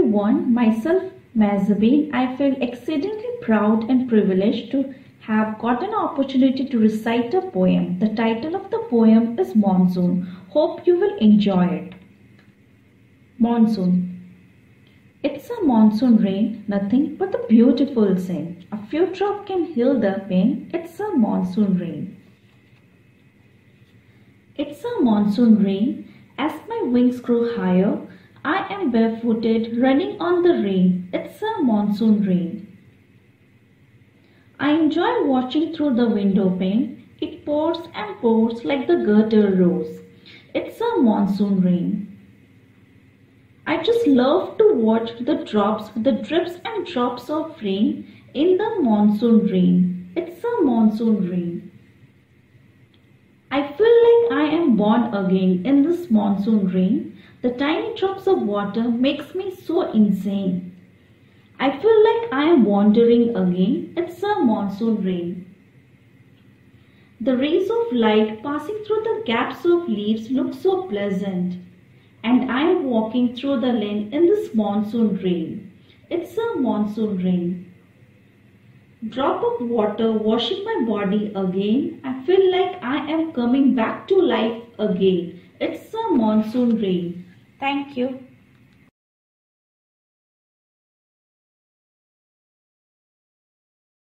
everyone, myself Mahezabeen. I feel exceedingly proud and privileged to have got an opportunity to recite a poem. The title of the poem is Monsoon. Hope you will enjoy it. Monsoon. It's a monsoon rain, nothing but a beautiful scene. A few drops can heal the pain. It's a monsoon rain. It's a monsoon rain. As my wings grow higher, I am barefooted, running on the rain. It's a monsoon rain. I enjoy watching through the window pane. It pours and pours like the gutter rose. It's a monsoon rain. I just love to watch the drops, the drips and drops of rain in the monsoon rain. It's a monsoon rain. I feel like I am born again in this monsoon rain. The tiny drops of water makes me so insane. I feel like I am wandering again. It's a monsoon rain. The rays of light passing through the gaps of leaves look so pleasant. And I am walking through the lane in this monsoon rain. It's a monsoon rain. Drop of water washing my body again. I feel like I am coming back to life again. It's a monsoon rain. Thank you.